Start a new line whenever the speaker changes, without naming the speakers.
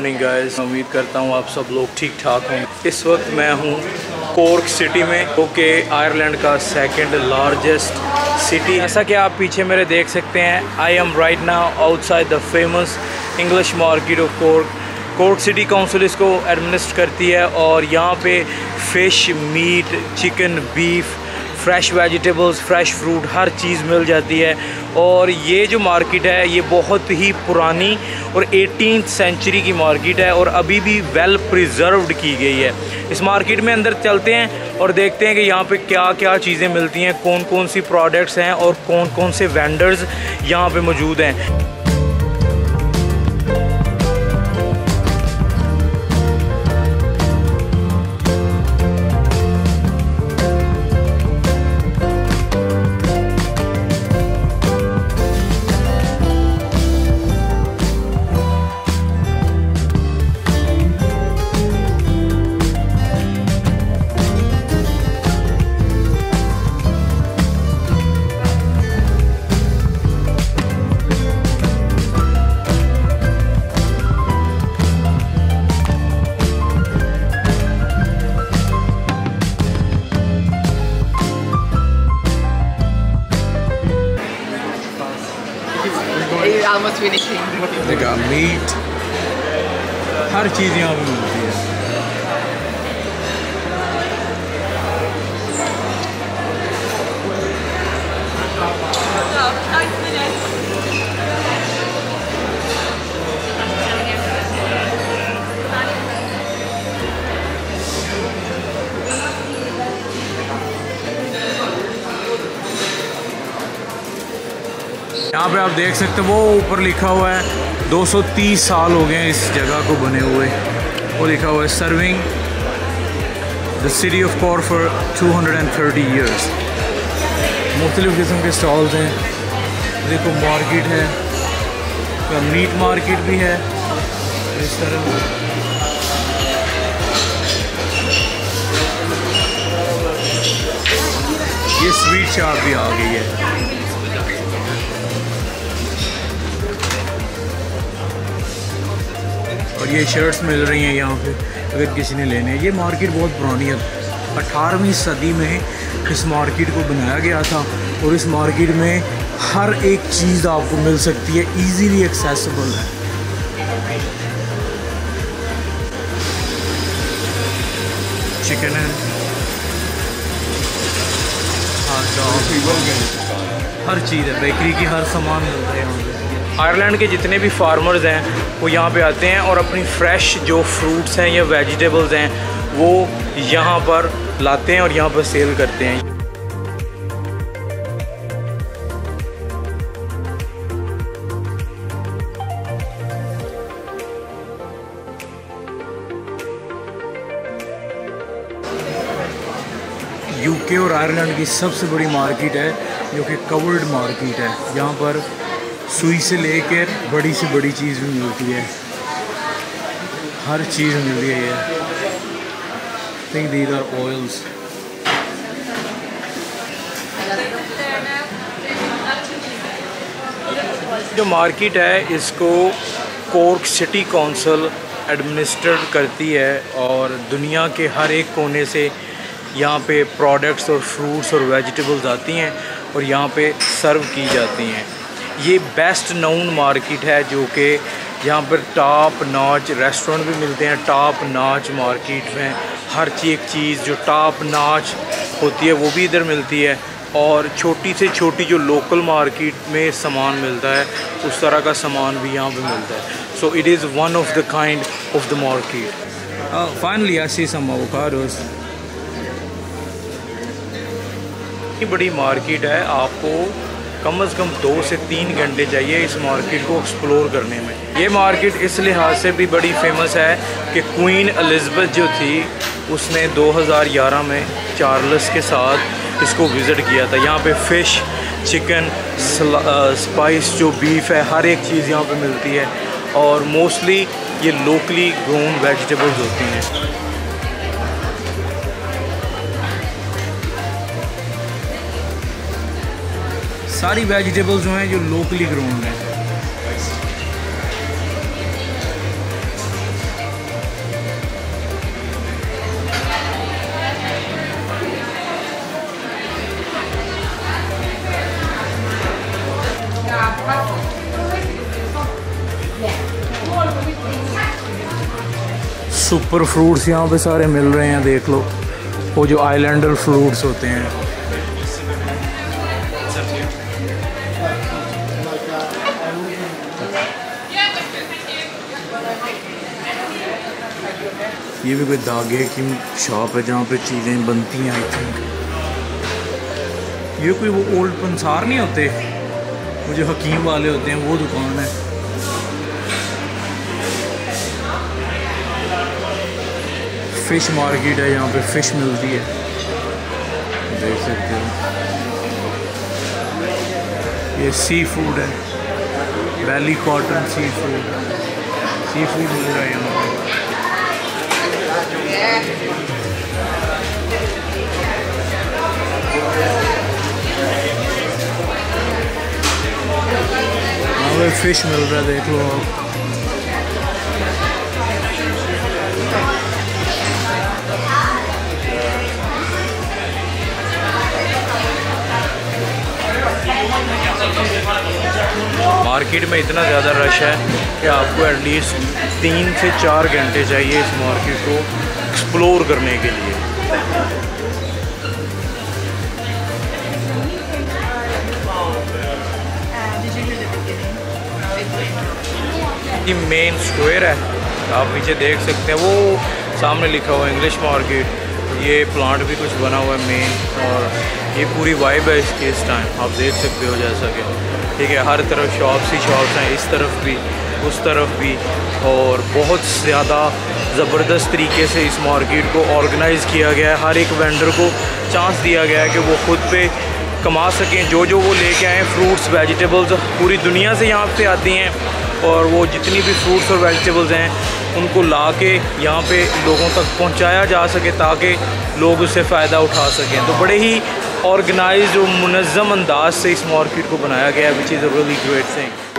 Morning guys उम्मीद करता हूँ आप सब लोग ठीक ठाक हों इस वक्त मैं हूँ कोर्क सिटी में, जो कि आयरलैंड का सेकंड लार्जेस्ट सिटी जैसा कि आप पीछे मेरे देख सकते हैं I am right now outside the famous English market of Cork Cork city council इसको एडमिनिस्ट्र करती है और यहाँ पे fish meat chicken beef fresh vegetables fresh fruit हर चीज़ मिल जाती है। और ये जो मार्केट है, ये बहुत ही पुरानी और एटीन सेंचुरी की मार्केट है और अभी भी वेल प्रिजर्व्ड की गई है। इस मार्केट में अंदर चलते हैं और देखते हैं कि यहाँ पे क्या क्या चीज़ें मिलती हैं कौन कौन सी प्रोडक्ट्स हैं और कौन कौन से वेंडर्स यहाँ पे मौजूद हैं।
Almost finishing.
They got meat हर चीज़ यहाँ पे आप देख सकते हो, वो ऊपर लिखा हुआ है 230 साल हो गए हैं इस जगह को बने हुए। वो लिखा हुआ है serving the city of Cork for 230 years मुख्तलिफ़ किस्म के स्टॉल्स हैं। देखो मार्केट है। मीट मार्केट भी है। इस तरह। ये स्वीट शॉप भी आ गई है। ये शर्ट्स मिल रही हैं यहाँ पे, अगर किसी ने लेने ये मार्केट बहुत पुरानी है। अठारहवीं सदी में इस मार्केट को बनाया गया था और इस मार्केट में हर एक चीज़ आपको मिल सकती है इजीली एक्सेसिबल है। चिकन है। हर चीज़ है बेकरी की हर सामान मिलता है यहाँ पे। आयरलैंड के जितने भी फार्मर्स हैं, वो यहाँ पे आते हैं और अपनी फ़्रेश जो फ्रूट्स हैं या वेजिटेबल्स हैं, वो यहाँ पर लाते हैं और यहाँ पर सेल करते हैं। यूके और आयरलैंड की सबसे बड़ी मार्केट है, जो कि कवर्ड मार्केट है। यहाँ पर सुई से लेकर बड़ी से बड़ी चीज़ भी मिलती है। हर चीज़ मिल रही है थिंक दीज आर ऑयल्स जो मार्केट है, इसको कोर्क सिटी काउंसिल एडमिनिस्ट्रेट करती है और दुनिया के हर एक कोने से यहाँ पे प्रोडक्ट्स और फ्रूट्स और वेजिटेबल्स आती हैं और यहाँ पे सर्व की जाती हैं। ये बेस्ट नाउन मार्केट है जो कि यहाँ पर टॉप नाच रेस्टोरेंट भी मिलते हैं टॉप नाच मार्केट में हर एक चीज़ जो टॉप नाच होती है वो भी इधर मिलती है। और छोटी से छोटी जो लोकल मार्केट में सामान मिलता है उस तरह का सामान भी यहाँ पे मिलता है। So it is one of the kind of the market finally I see some avocados बड़ी मार्केट है आपको कम अज़ कम दो से तीन घंटे चाहिए इस मार्केट को एक्सप्लोर करने में। ये मार्केट इस लिहाज से भी बड़ी फ़ेमस है कि क्वीन एलिज़बeth जो थी, उसने 2011 में चार्ल्स के साथ इसको विज़िट किया था। यहाँ पे फ़िश चिकन स्पाइस जो बीफ है, हर एक चीज़ यहाँ पे मिलती है और मोस्टली ये लोकली ग्रोन वेजिटेबल्स होती हैं। सारी वेजिटेबल्स जो हैं जो लोकली ग्रोन हैं। सुपर फ्रूट्स यहाँ पे सारे मिल रहे हैं, देख लो। वो जो आइलैंडर फ्रूट्स होते हैं। ये भी कोई धागे की शॉप है जहाँ पे चीज़ें बनती हैं आई थिंक ये कोई वो ओल्ड पंसार नहीं होते? वो जो हकीम वाले होते हैं, वो दुकान है। फ़िश मार्केट है, यहाँ पे फ़िश मिलती है। देख सकते हो। ये सी फ़ूड है। Valley cotton seafood seafood मिल रहा है यहाँ पे। फ़िश मिल रहा है देख लो आप मार्केट में इतना ज़्यादा रश है कि आपको एटलीस्ट तीन से चार घंटे चाहिए इस मार्केट को एक्सप्लोर करने के लिए। ये मेन स्क्वायर है। आप नीचे देख सकते हैं, वो सामने लिखा हुआ है इंग्लिश मार्केट ये प्लांट भी कुछ बना हुआ है मेन और ये पूरी वाइब है इसकी इस टाइम आप देख सकते हो जैसा कि। ठीक है, हर तरफ़ शॉप्स ही शॉप्स हैं, इस तरफ़ भी, उस तरफ़ भी, और बहुत ज़्यादा ज़बरदस्त तरीके से इस मार्केट को ऑर्गेनाइज़ किया गया है। हर एक वेंडर को चांस दिया गया है कि वो ख़ुद पे कमा सकें। जो जो वो लेके आएँ फ्रूट्स वेजिटेबल्स पूरी दुनिया से यहाँ पे आती हैं और वो जितनी भी फ्रूट्स और वेजिटेबल्स हैं, उनको ला के यहाँ पर लोगों तक पहुँचाया जा सके ताकि लोग उससे फ़ायदा उठा सकें। तो बड़े ही ऑर्गेनाइज और मुनज़म अंदाज से इस मार्केट को बनाया गया है which is a really great thing